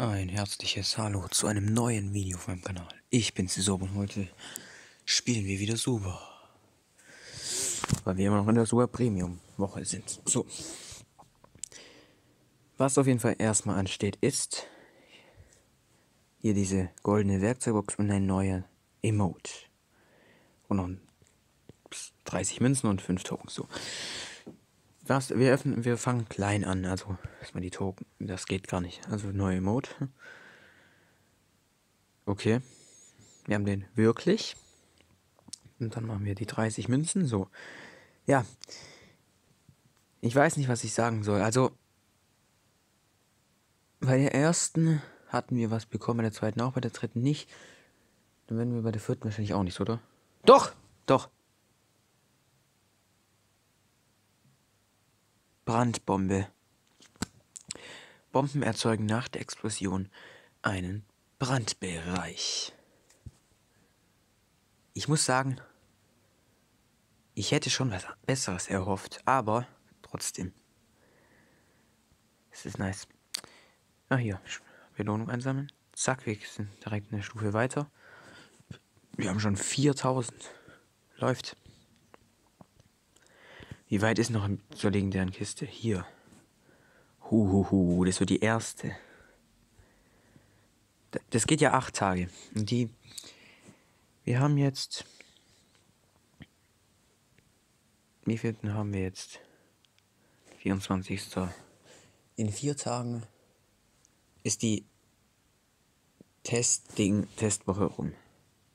Ein herzliches Hallo zu einem neuen Video auf meinem Kanal. Ich bin's, die Sober und heute spielen wir wieder Super. Weil wir immer noch in der Super Premium Woche sind. So. Was auf jeden Fall erstmal ansteht, ist hier diese goldene Werkzeugbox und ein neuer Emote. Und noch 30 Münzen und 5 Tokens. So. Was, wir öffnen, wir fangen klein an, also erstmal die Token. Das geht gar nicht. Also neue Mode. Okay. Wir haben den wirklich. Und dann machen wir die 30 Münzen. So. Ja. Ich weiß nicht, was ich sagen soll. Also. Bei der ersten hatten wir was bekommen, bei der zweiten auch, bei der dritten nicht. Dann werden wir bei der vierten wahrscheinlich auch nicht, oder? Doch! Doch! Brandbombe. Bomben erzeugen nach der Explosion einen Brandbereich. Ich muss sagen, ich hätte schon was Besseres erhofft, aber trotzdem. Es ist nice. Ah, hier. Belohnung einsammeln. Zack, wir sind direkt eine Stufe weiter. Wir haben schon 4000. Läuft. Wie weit ist noch zur legendären Kiste? Hier. Huhuhu, das wird die erste. Das geht ja acht Tage. Und die. Wir haben jetzt. Wie vielten haben wir jetzt? 24. In vier Tagen ist die Testing, Testwoche rum.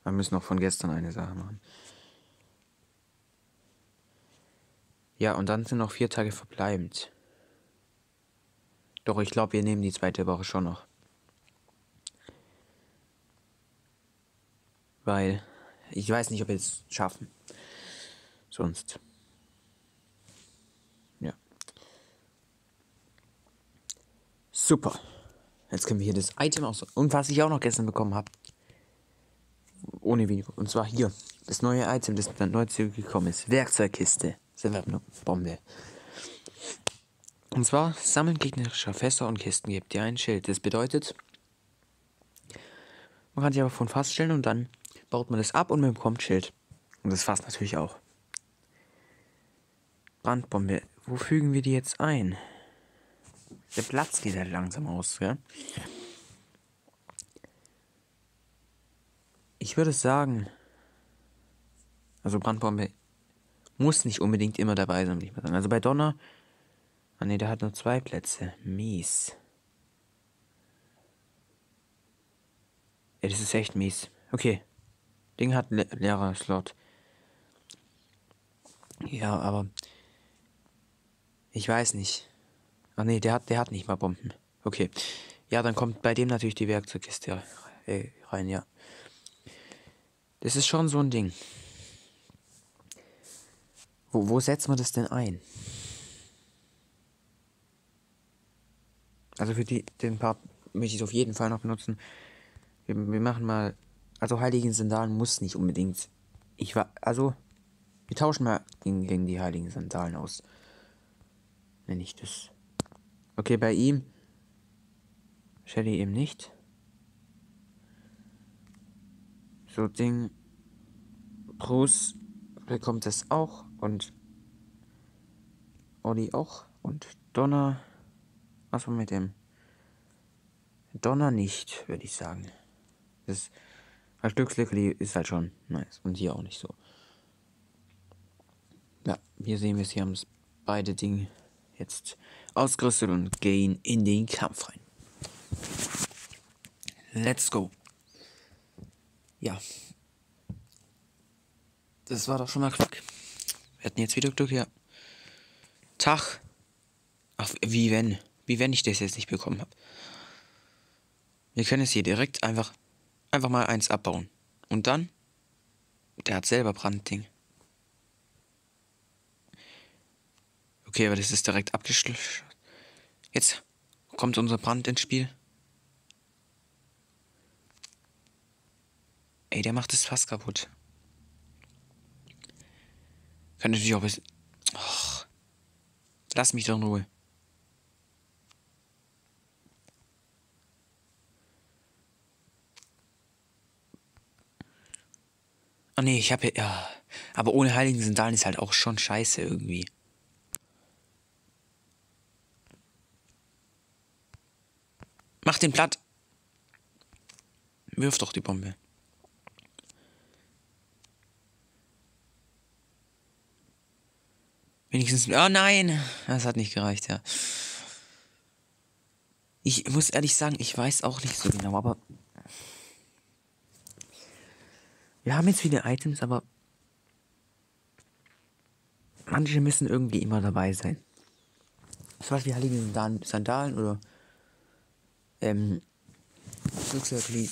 Wir müssen noch von gestern eine Sache machen. Ja, und dann sind noch vier Tage verbleibend. Doch ich glaube, wir nehmen die zweite Woche schon noch. Weil ich weiß nicht, ob wir es schaffen. Sonst. Ja. Super. Jetzt können wir hier das Item aus. Und was ich auch noch gestern bekommen habe. Ohne Video. Und zwar hier. Das neue Item, das dann neu zurückgekommen ist. Werkzeugkiste. Sind wir eine Bombe. Und zwar sammeln gegnerischer Fässer und Kisten gibt dir ein Schild. Das bedeutet, man kann sich aber von Fass stellen und dann baut man das ab und man bekommt Schild. Und das Fass natürlich auch. Brandbombe. Wo fügen wir die jetzt ein? Der Platz geht halt langsam aus, ja? Ich würde sagen, also Brandbombe muss nicht unbedingt immer dabei sein, würde ich mal sagen. Also bei Donner. Ah ne, der hat nur zwei Plätze. Mies. Ja, das ist echt mies. Okay. Ding hat le leerer Slot. Ja, aber. Ich weiß nicht. Ach nee, der hat, der hat nicht mal Bomben. Okay. Ja, dann kommt bei dem natürlich die Werkzeugkiste äh, rein, ja. Das ist schon so ein Ding. Wo, wo setzt man das denn ein? Also für die, den Part möchte ich es auf jeden Fall noch benutzen. Wir, wir machen mal. Also Heiligen Sandalen muss nicht unbedingt. Ich war. Also. Wir tauschen mal gegen, gegen die Heiligen Sandalen aus. Nenne ich das. Okay, bei ihm. Shelly eben nicht. So, Ding. Bruce bekommt es auch. Und Olli auch. Und Donner. War mit dem? Donner nicht, würde ich sagen. Das ein Glücksleckerli ist halt schon nice. Und hier auch nicht so. Ja, hier sehen wir es. Hier haben es beide Dinge jetzt ausgerüstet und gehen in den Kampf rein. Let's go. Ja. Das war doch schon mal Glück. Wir jetzt wieder Glück, ja. Tag. Ach, wie wenn. Wie wenn ich das jetzt nicht bekommen habe. Wir können es hier direkt einfach, einfach mal eins abbauen. Und dann, der hat selber Brandding. Okay, aber das ist direkt abgeschlossen. Jetzt kommt unser Brand ins Spiel. Ey, der macht das fast kaputt. Könnte natürlich auch wissen. Och, lass mich doch in Ruhe. Oh nee, ich habe ja, ja. Aber ohne heiligen Sandalen ist halt auch schon scheiße irgendwie. Mach den platt. Wirf doch die Bombe. Wenigstens. Oh nein! Das hat nicht gereicht, ja. Ich muss ehrlich sagen, ich weiß auch nicht so genau, aber. Wir haben jetzt viele Items, aber. Manche müssen irgendwie immer dabei sein. So was wie heilige Sandalen oder. Ähm.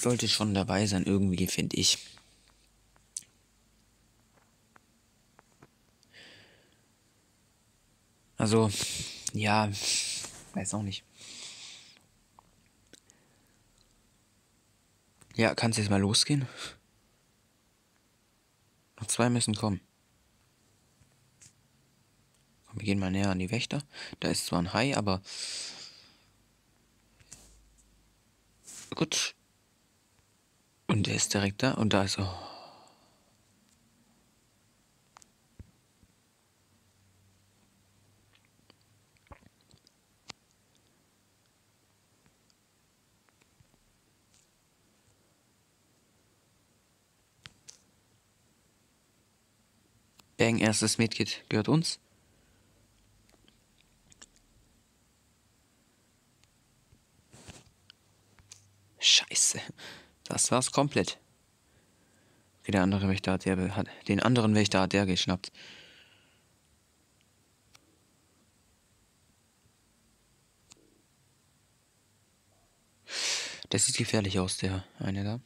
Sollte schon dabei sein, irgendwie, finde ich. Also, ja, weiß auch nicht. Ja, kann es jetzt mal losgehen? Noch zwei müssen kommen. Komm, wir gehen mal näher an die Wächter. Da ist zwar ein Hai, aber. Gut. Und der ist direkt da und da ist. Oh. Bang, erstes Medkit gehört uns. Scheiße. Das war's komplett. Okay, der andere Wächter hat der hat, den anderen Wächter hat der geschnappt. Das sieht gefährlich aus, der eine da.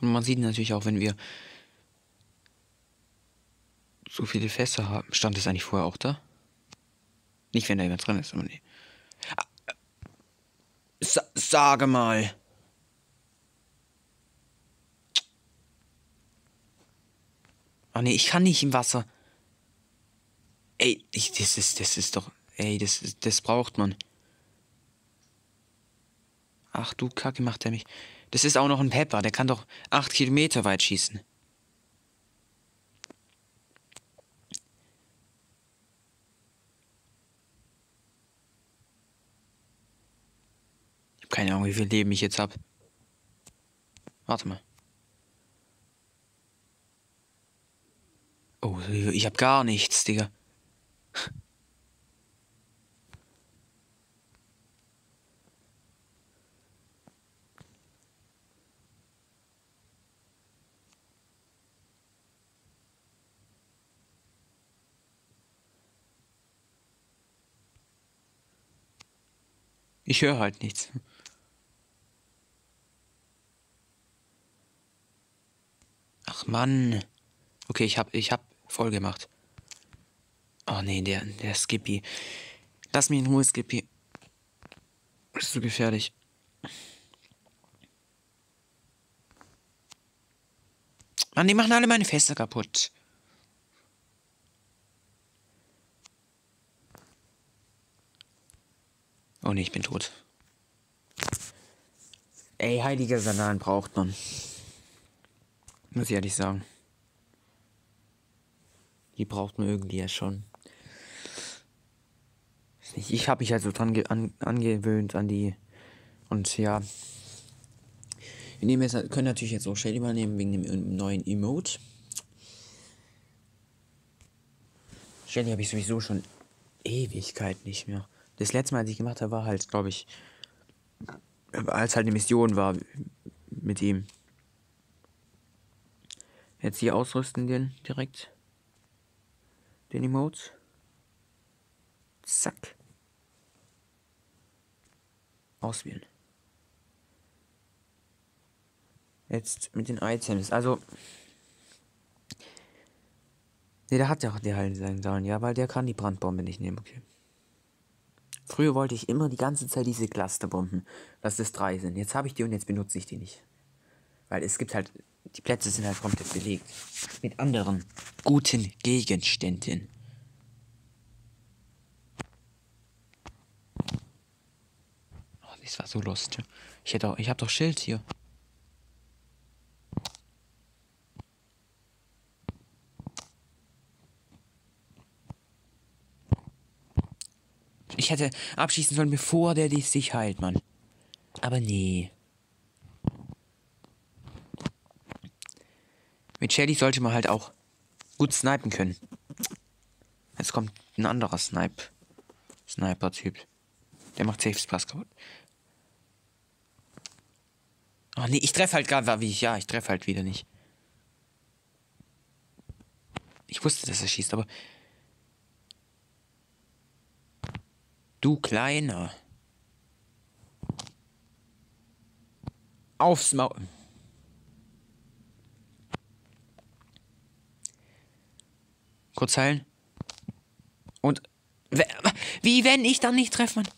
Und man sieht natürlich auch, wenn wir so viele Fässer haben. Stand das eigentlich vorher auch da? Nicht, wenn da jemand drin ist, aber nee. Ah, sa sage mal. Oh nee, ich kann nicht im Wasser. Ey, ich, das ist, das ist doch. Ey, das, das braucht man. Ach du Kacke, macht er mich. Das ist auch noch ein Pepper, der kann doch acht Kilometer weit schießen. Keine Ahnung, wie viel Leben ich jetzt hab. Warte mal. Oh, ich hab gar nichts, Digga. Ich höre halt nichts. Ach Mann. Okay, ich hab, ich hab voll gemacht. Oh nee, der, der Skippy. Lass mich in Ruhe, Skippy. Das ist so gefährlich. Mann, die machen alle meine Feste kaputt. Oh nee, ich bin tot. Ey, heilige Sandalen braucht man. Muss ich ehrlich sagen. Die braucht man irgendwie ja schon. Ich habe mich halt so dran an, angewöhnt an die. Und ja. Wir nehmen jetzt, können natürlich jetzt auch Shelly mal nehmen wegen dem neuen Emote. Shelly habe ich sowieso schon Ewigkeit nicht mehr. Das letzte Mal, als ich gemacht habe, war halt, glaube ich, als halt eine Mission war mit ihm. Jetzt hier ausrüsten den direkt. Den Emotes. Zack. Auswählen. Jetzt mit den Items. Also. Ne, der hat ja der halt sein sollen. Ja, weil der kann die Brandbombe nicht nehmen. Okay. Früher wollte ich immer die ganze Zeit diese Clusterbomben, dass das drei sind. Jetzt habe ich die und jetzt benutze ich die nicht. Weil es gibt halt die Plätze sind halt komplett belegt. Mit anderen guten Gegenständen. Oh, das war so lustig. Ich hätte auch, ich habe doch Schild hier. Ich hätte abschießen sollen, bevor der dich sich heilt, Mann. Aber nee. Mit Shelly sollte man halt auch gut snipen können. Jetzt kommt ein anderer Snipe. Sniper-Typ. Der macht Safe Spaß kaputt. Ach nee, ich treffe halt gerade, wie ich, ja, ich treffe halt wieder nicht. Ich wusste, dass er schießt, aber. Du Kleiner. Aufs Maul. Kurz. Und. Wie wenn ich dann nicht treffe, Mann?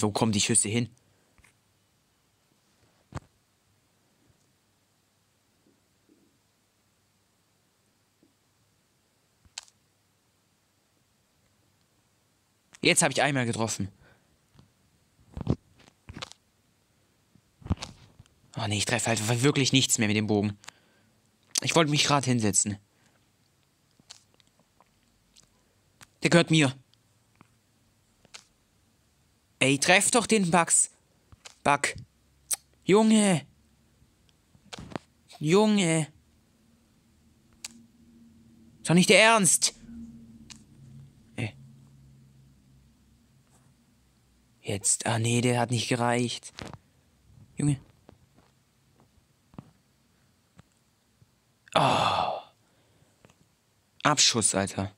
Wo kommen die Schüsse hin? Jetzt habe ich einmal getroffen. Oh nee, ich treffe halt wirklich nichts mehr mit dem Bogen. Ich wollte mich gerade hinsetzen. Der gehört mir. Ey, treff doch den Bugs. Bug. Junge. Junge. Ist doch nicht der Ernst. Ey. Jetzt. Ah, nee, der hat nicht gereicht. Junge. Oh. Abschuss, Alter.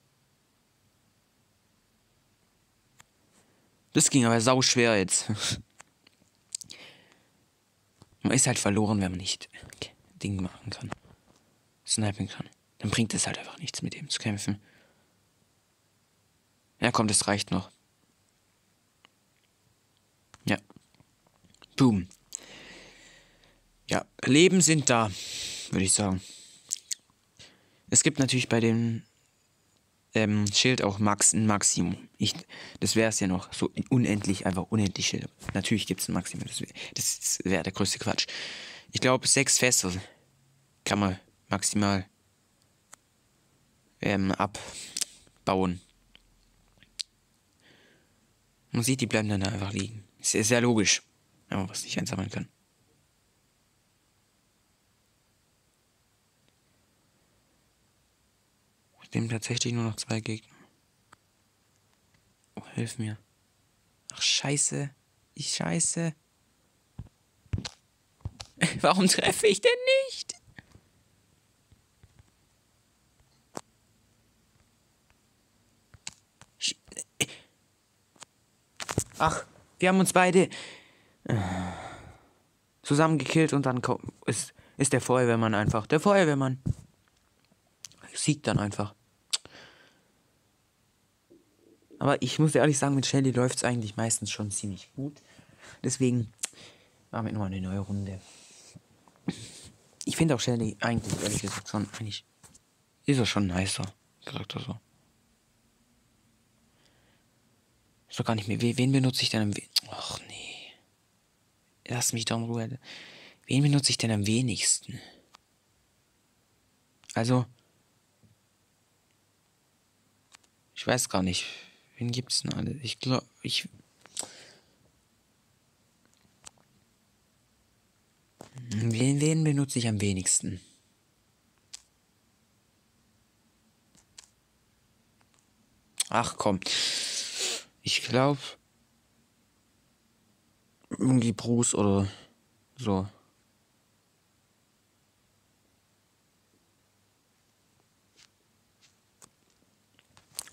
Das ging aber sau schwer jetzt. man ist halt verloren, wenn man nicht Ding machen kann. Snipen kann. Dann bringt es halt einfach nichts, mit ihm zu kämpfen. Ja, komm, das reicht noch. Ja. Boom. Ja, Leben sind da, würde ich sagen. Es gibt natürlich bei dem ähm, Schild auch Max ein Maximum. Ich, das wäre es ja noch. So unendlich, einfach unendlich Schild. Natürlich gibt es ein Maximum. Das wäre wär der größte Quatsch. Ich glaube, sechs Fässer kann man maximal ähm, abbauen. Man sieht, die bleiben dann einfach liegen. Ist sehr, sehr logisch, wenn man was nicht einsammeln kann. Leben tatsächlich nur noch zwei Gegner. Oh, hilf mir. Ach, scheiße. Ich scheiße. Warum treffe ich denn nicht? Ach, wir haben uns beide äh, zusammengekillt und dann ist, ist der Feuerwehrmann einfach. Der Feuerwehrmann siegt dann einfach. Aber ich muss ehrlich sagen, mit Shelly läuft es eigentlich meistens schon ziemlich gut. Deswegen machen wir nochmal eine neue Runde. Ich finde auch Shelly eigentlich, ehrlich gesagt, schon, eigentlich ist er schon nicer Charakter so. Ist doch gar nicht mehr. Wen benutze ich denn am wenigsten? Ach nee. Lass mich doch in Ruhe. Wen benutze ich denn am wenigsten? Also. Ich weiß gar nicht. Wen gibt's denn alle? Ich glaube, ich. Wen, wen benutze ich am wenigsten? Ach komm. Ich glaube. Irgendwie Bruce oder so.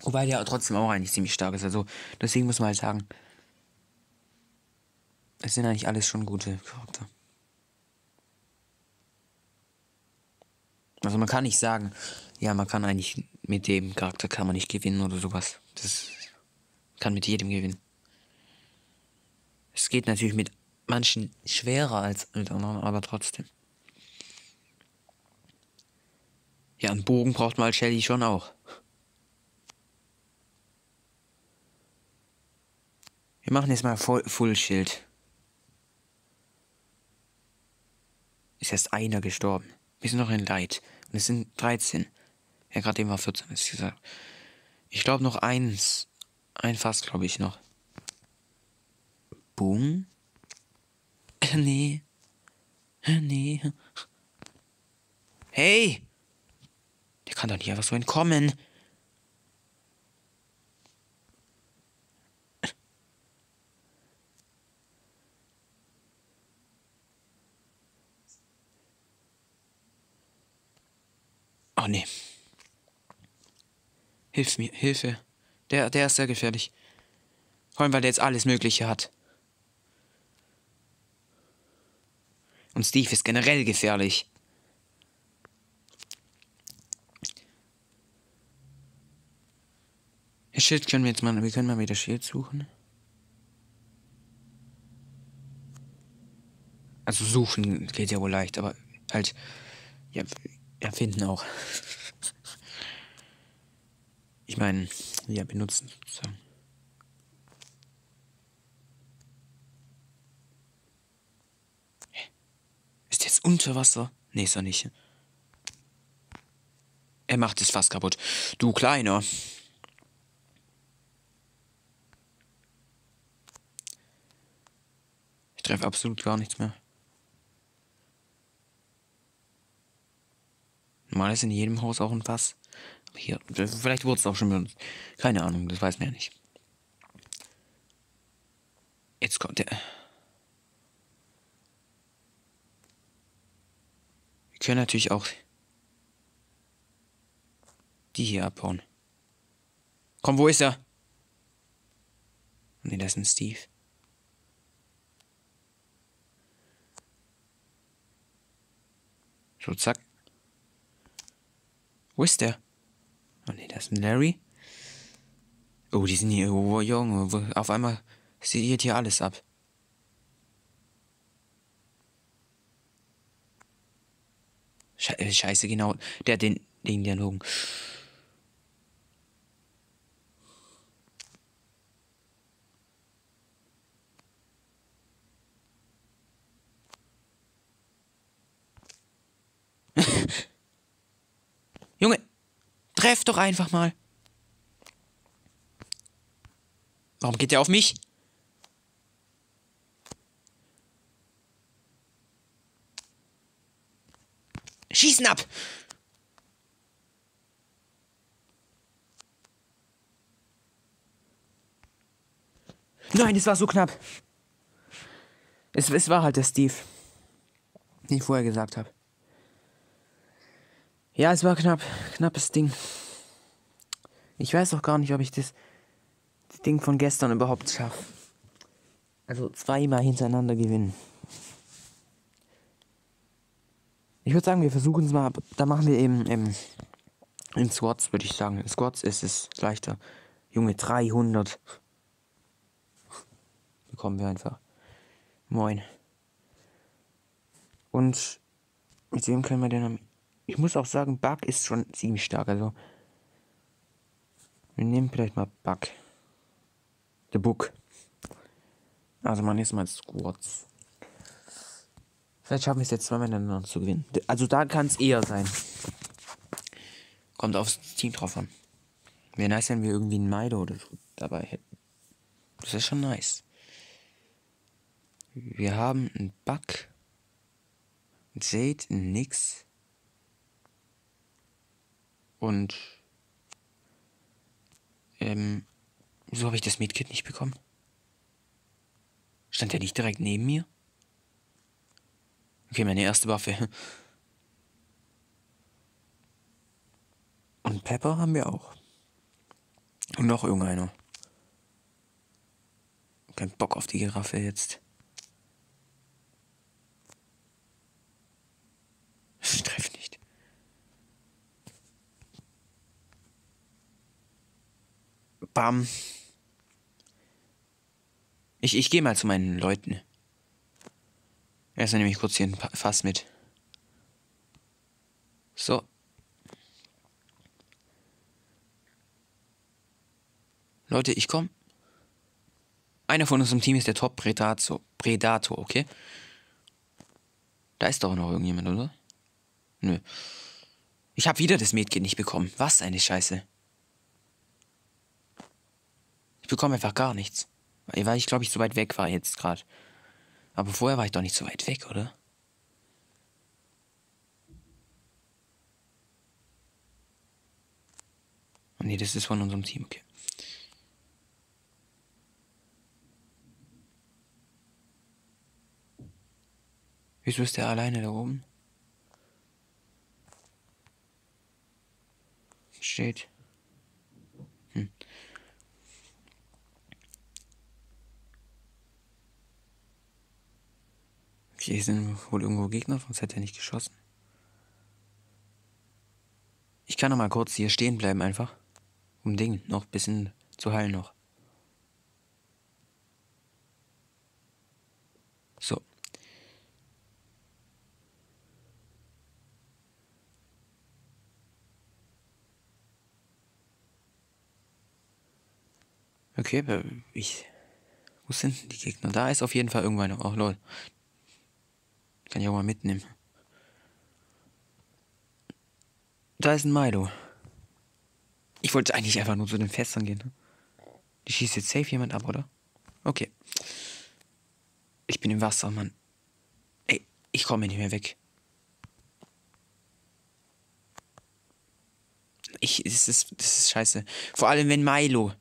Wobei der trotzdem auch eigentlich ziemlich stark ist. Also deswegen muss man halt sagen, es sind eigentlich alles schon gute Charakter. Also man kann nicht sagen, ja, man kann eigentlich mit dem Charakter kann man nicht gewinnen oder sowas. Das kann mit jedem gewinnen. Es geht natürlich mit manchen schwerer als mit anderen, aber trotzdem. Ja, einen Bogen braucht mal Shelly schon auch. Wir machen jetzt mal Full Schild. Ist erst einer gestorben. Wir sind noch in Leid. Und es sind 13. Ja, gerade eben war 14, ist gesagt. Ich glaube noch eins. Ein Fass, glaube ich noch. Boom. Nee. Nee. Hey! Der kann doch nicht einfach so entkommen. Oh nee. Hilf mir, Hilfe. Der, der ist sehr gefährlich. Vor allem, weil der jetzt alles Mögliche hat. Und Steve ist generell gefährlich. Das Schild können wir jetzt mal, wir können mal wieder Schild suchen. Also suchen geht ja wohl leicht, aber halt, ja, erfinden auch. Ich meine, ja, benutzen sozusagen. Ist jetzt unter Wasser? Nee, ist er nicht. Er macht es fast kaputt. Du Kleiner. Ich treffe absolut gar nichts mehr. Normal ist in jedem Haus auch ein Fass. Hier, vielleicht wurde es auch schon benutzt. Keine Ahnung, das weiß man ja nicht. Jetzt kommt der. Wir können natürlich auch die hier abhauen. Komm, wo ist er? Ne, das ist ein Steve. So, zack. Wo ist der? Oh ne, das ist ein Larry. Oh, die sind hier. Oh, Junge. Auf einmal sieht hier alles ab. Äh, Scheiße, genau. Der hat den, den Dialogen. Junge, treff doch einfach mal. Warum geht der auf mich? Schießen ab! Nein, es war so knapp. Es, es war halt der Steve, den ich vorher gesagt habe. Ja, es war knapp. Knappes Ding. Ich weiß auch gar nicht, ob ich das, das Ding von gestern überhaupt schaffe. Also zweimal hintereinander gewinnen. Ich würde sagen, wir versuchen es mal. Da machen wir eben im, in Squats, würde ich sagen. In Squats ist es leichter. Junge, 300. Bekommen wir einfach. Moin. Und mit wem können wir denn am ich muss auch sagen, Bug ist schon ziemlich stark. Also, wir nehmen vielleicht mal Bug. The Book. Also, man ist mal Squads. Vielleicht schaffen wir es jetzt zweimal miteinander zu gewinnen. Also, da kann es eher sein. Kommt aufs Team drauf an. Wäre nice, wenn wir irgendwie einen Maido oder so dabei hätten. Das ist schon nice. Wir haben einen Bug. Jade, nix. Und ähm, wieso habe ich das Medkit nicht bekommen? Stand der nicht direkt neben mir? Okay, meine erste Waffe. Und Pepper haben wir auch. Und noch irgendeiner. Kein Bock auf die Giraffe jetzt. Bam. Ich, ich gehe mal zu meinen Leuten. Erstmal nehme ich kurz hier ein Fass mit. So. Leute, ich komme. Einer von unserem Team ist der Top Predator. Predator, okay? Da ist doch noch irgendjemand, oder? Nö. Ich habe wieder das Medkit nicht bekommen. Was eine Scheiße. Ich bekomme einfach gar nichts. Weil ich, glaube ich, so weit weg war jetzt gerade. Aber vorher war ich doch nicht so weit weg, oder? Oh nee, das ist von unserem Team, okay. Wieso ist der alleine da oben? Steht. Hier sind wohl irgendwo Gegner, sonst hätte er nicht geschossen. Ich kann noch mal kurz hier stehen bleiben einfach. Um Ding noch ein bisschen zu heilen noch. So. Okay, ich. Wo sind die Gegner? Da ist auf jeden Fall irgendwann noch. Oh lol. Kann ich auch mal mitnehmen. Da ist ein Milo. Ich wollte eigentlich einfach nur zu den Festern gehen. Die schießt jetzt safe jemand ab, oder? Okay. Ich bin im Wasser, Mann. Ey, ich komme nicht mehr weg. Ich, das ist, das ist scheiße. Vor allem, wenn Milo.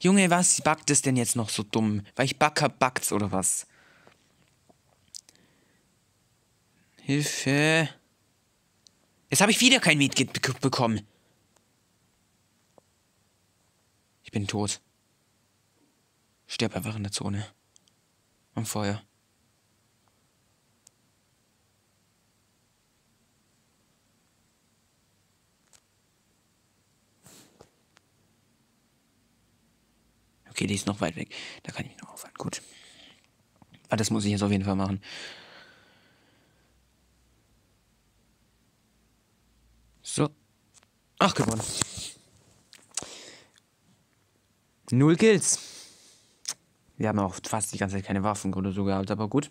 Junge, was backt es denn jetzt noch so dumm? Weil ich Backer backt's oder was? Hilfe. Jetzt habe ich wieder kein Medkit bekommen. Ich bin tot. Sterb einfach in der Zone. Am Feuer. Okay, die ist noch weit weg. Da kann ich mich noch aufhalten. Gut. Aber das muss ich jetzt auf jeden Fall machen. So. Ach, gewonnen. Null Kills. Wir haben auch fast die ganze Zeit keine Waffen oder so gehabt, aber gut.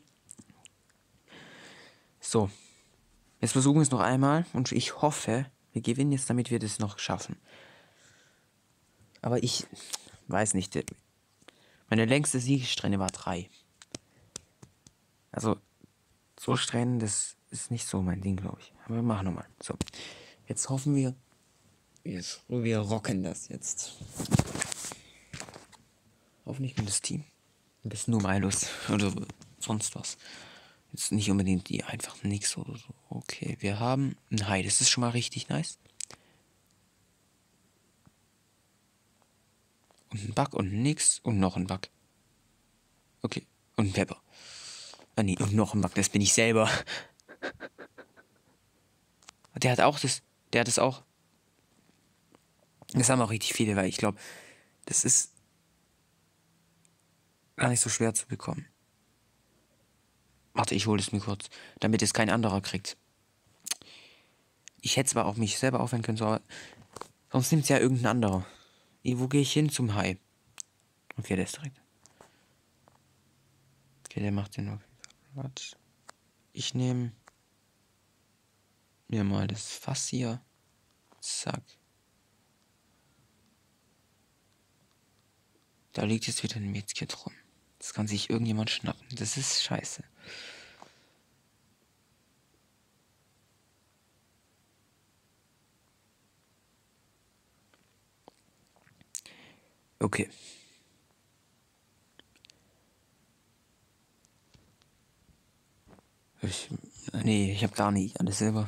So. Jetzt versuchen wir es noch einmal und ich hoffe, wir gewinnen jetzt, damit wir das noch schaffen. Aber ich weiß nicht. Meine längste Siegesträhne war drei. Also, so Strähnen, das ist nicht so mein Ding, glaube ich. Aber wir machen nochmal. So. Jetzt hoffen wir, wir rocken das jetzt. Hoffentlich das Team. Ein bisschen nur Milos oder sonst was. Jetzt nicht unbedingt die einfach nix oder so. Okay, wir haben ein Hai. Das ist schon mal richtig nice. Und ein Bug und nix und noch ein Bug. Okay. Und ein Pepper. Ah nee, und noch ein Bug. Das bin ich selber. Der hat auch das. Der hat es auch. Das haben auch richtig viele, weil ich glaube, das ist gar nicht so schwer zu bekommen. Warte, ich hole es mir kurz, damit es kein anderer kriegt. Ich hätte zwar auch mich selber aufhören können, aber sonst nimmt es ja irgendein anderer. Wo gehe ich hin zum Hai? Okay, der ist direkt. Okay, der macht den auf. Ich nehme mir mal das Fass hier. Zack. Da liegt jetzt wieder ein Medkit rum. Das kann sich irgendjemand schnappen. Das ist scheiße. Okay. Ich, nee, ich habe gar nicht alles selber.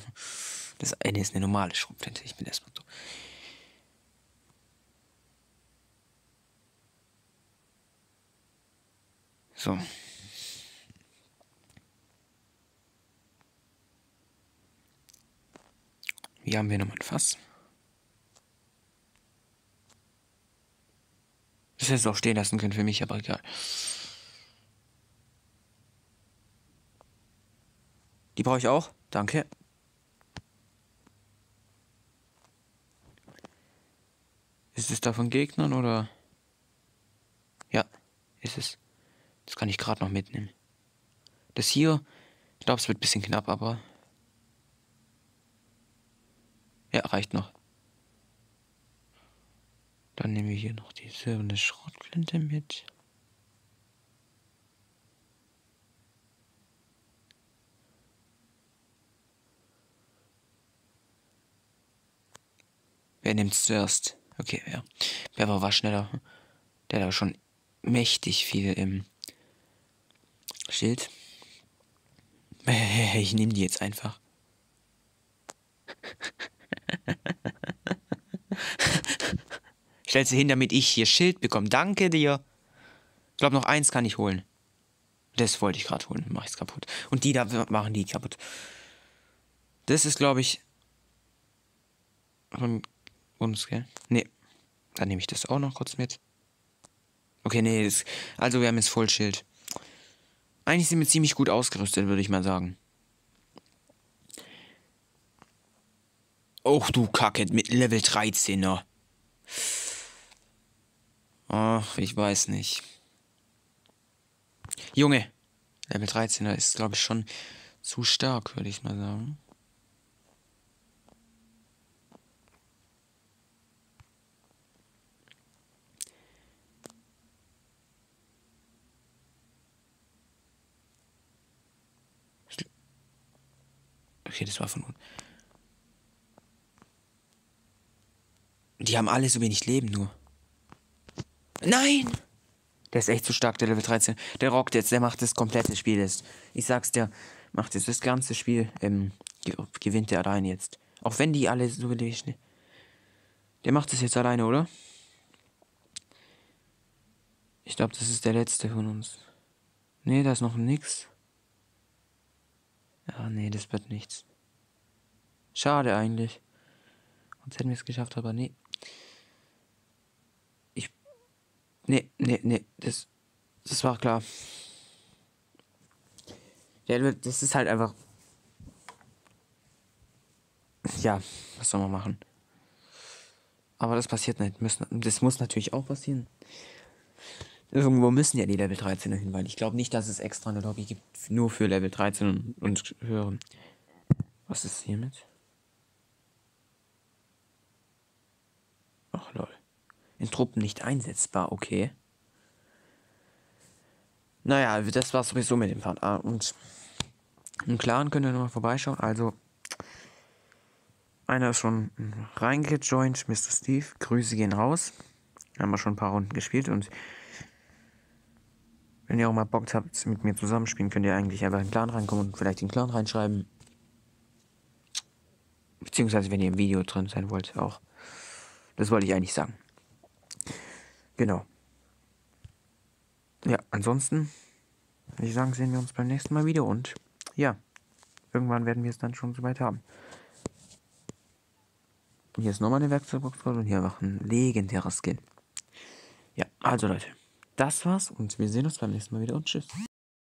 Das eine ist eine normale Schrotflinte. Ich bin erstmal so. So. Hier haben wir nochmal ein Fass. Das hätte es auch stehen lassen können für mich, aber egal. Die brauche ich auch. Danke. Ist es da von Gegnern oder? Ja, ist es. Das kann ich gerade noch mitnehmen. Das hier, ich glaube, es wird ein bisschen knapp, aber. Ja, reicht noch. Dann nehmen wir hier noch die silberne Schrotflinte mit. Wer nimmt's zuerst? Okay, ja. Wer war schneller? Der hat aber schon mächtig viel im Schild. Ich nehme die jetzt einfach. Stell sie hin, damit ich hier Schild bekomme. Danke dir. Ich glaube, noch eins kann ich holen. Das wollte ich gerade holen. Mach ich's kaputt. Und die da machen die kaputt. Das ist, glaube ich, von uns, gell? Nee. Dann nehme ich das auch noch kurz mit. Okay, nee, das, also wir haben jetzt Vollschild. Eigentlich sind wir ziemlich gut ausgerüstet, würde ich mal sagen. Och du Kacke, mit Level 13er. Ach, ich weiß nicht. Junge, Level 13er ist, glaube ich, schon zu stark, würde ich mal sagen. Okay, das war von unten. Die haben alle so wenig Leben nur. Nein! Der ist echt zu stark, der Level 13. Der rockt jetzt, der macht das komplette Spiel jetzt. Ich sag's dir, macht jetzt das ganze Spiel, ähm, gewinnt der allein jetzt. Auch wenn die alle so wenig. Der macht das jetzt alleine, oder? Ich glaube, das ist der letzte von uns. Nee, da ist noch nix. Ja, nee, das wird nichts. Schade eigentlich. Sonst hätten wir es geschafft, aber nee. Ich. Nee, nee, nee. Das, das war klar. Ja, das ist halt einfach. Ja, was soll man machen? Aber das passiert nicht. Das muss natürlich auch passieren. Irgendwo müssen ja die Level 13er hin, weil ich glaube nicht, dass es extra eine Lobby gibt, nur für Level 13 und höheren. Was ist hiermit? Ach lol. In Truppen nicht einsetzbar, okay. Naja, das war sowieso mit dem Part. Ah, und im Klaren könnt ihr nochmal vorbeischauen. Also, einer ist schon reingejoint, Mr. Steve. Grüße gehen raus. Haben wir schon ein paar Runden gespielt und wenn ihr auch mal Bock habt, mit mir zusammenspielen, könnt ihr eigentlich einfach in den Clan reinkommen und vielleicht den Clan reinschreiben. Beziehungsweise, wenn ihr im Video drin sein wollt, auch. Das wollte ich eigentlich sagen. Genau. Ja, ansonsten würde ich sagen, sehen wir uns beim nächsten Mal wieder und ja, irgendwann werden wir es dann schon soweit haben. Hier ist nochmal eine Werkzeugbox und hier noch ein legendärer Skin. Ja, also Leute. Das war's und wir sehen uns beim nächsten Mal wieder und tschüss.